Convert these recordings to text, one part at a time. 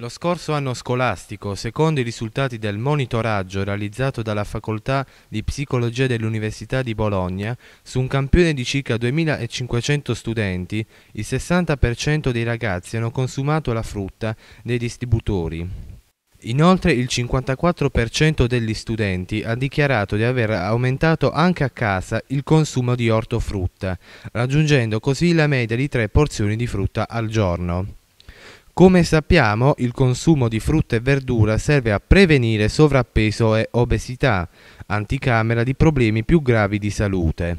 Lo scorso anno scolastico, secondo i risultati del monitoraggio realizzato dalla Facoltà di Psicologia dell'Università di Bologna, su un campione di circa 2500 studenti, il 60% dei ragazzi hanno consumato la frutta dei distributori. Inoltre il 54% degli studenti ha dichiarato di aver aumentato anche a casa il consumo di ortofrutta, raggiungendo così la media di tre porzioni di frutta al giorno. Come sappiamo, il consumo di frutta e verdura serve a prevenire sovrappeso e obesità, anticamera di problemi più gravi di salute.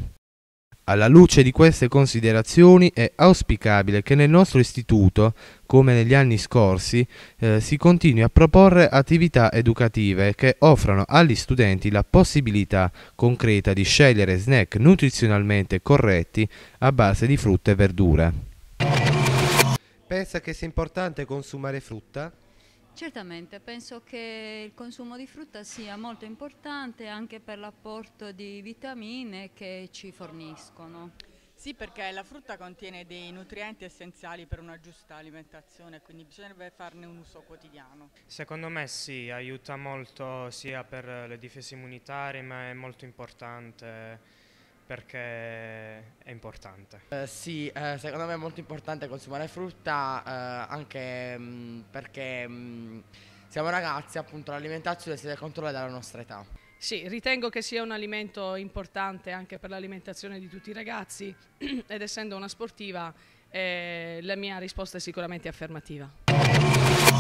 Alla luce di queste considerazioni è auspicabile che nel nostro istituto, come negli anni scorsi, eh, si continui a proporre attività educative che offrano agli studenti la possibilità concreta di scegliere snack nutrizionalmente corretti a base di frutta e verdure. Pensa che sia importante consumare frutta? Certamente, penso che il consumo di frutta sia molto importante anche per l'apporto di vitamine che ci forniscono. Sì, perché la frutta contiene dei nutrienti essenziali per una giusta alimentazione, quindi bisognerebbe farne un uso quotidiano. Secondo me sì, aiuta molto sia per le difese immunitarie, ma è molto importante perché è importante. Eh, sì, eh, secondo me è molto importante consumare frutta eh, anche mh, mm, perché mh, mm, siamo ragazzi, appunto l'alimentazione si deve controllare dalla nostra età. Sì, ritengo che sia un alimento importante anche per l'alimentazione di tutti i ragazzi ed essendo una sportiva eh, la mia risposta è sicuramente affermativa.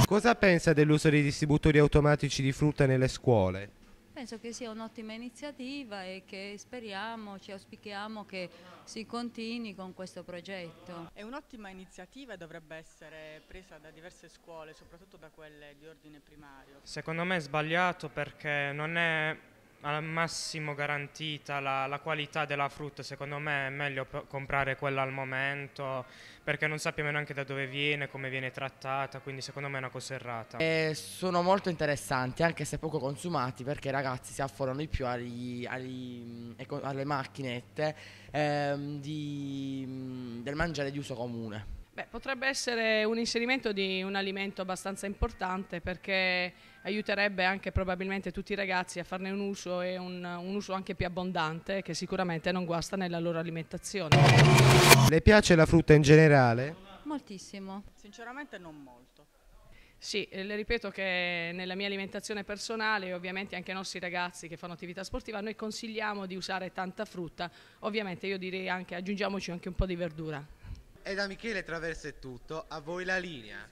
Cosa pensa dell'uso dei distributori automatici di frutta nelle scuole? Penso che sia un'ottima iniziativa e che speriamo, ci auspichiamo che si continui con questo progetto. È un'ottima iniziativa e dovrebbe essere presa da diverse scuole, soprattutto da quelle di ordine primario. Secondo me è sbagliato perché non è al massimo garantita la, la, qualità della frutta, secondo me è meglio comprare quella al momento perché non sappiamo neanche da dove viene, come viene trattata, quindi secondo me è una cosa errata. Eh, sono molto interessanti anche se poco consumati perché i ragazzi si afforano di più agli, agli, alle macchinette ehm, di, del mangiare di uso comune. Beh, potrebbe essere un inserimento di un alimento abbastanza importante perché aiuterebbe anche probabilmente tutti i ragazzi a farne un uso e un, un uso anche più abbondante che sicuramente non guasta nella loro alimentazione. Le piace la frutta in generale? Moltissimo. Sinceramente non molto. Sì, eh, le ripeto che nella mia alimentazione personale e ovviamente anche ai nostri ragazzi che fanno attività sportiva noi consigliamo di usare tanta frutta, ovviamente io direi anche aggiungiamoci anche un po' di verdura. E da Michele Traverso è tutto, a voi la linea.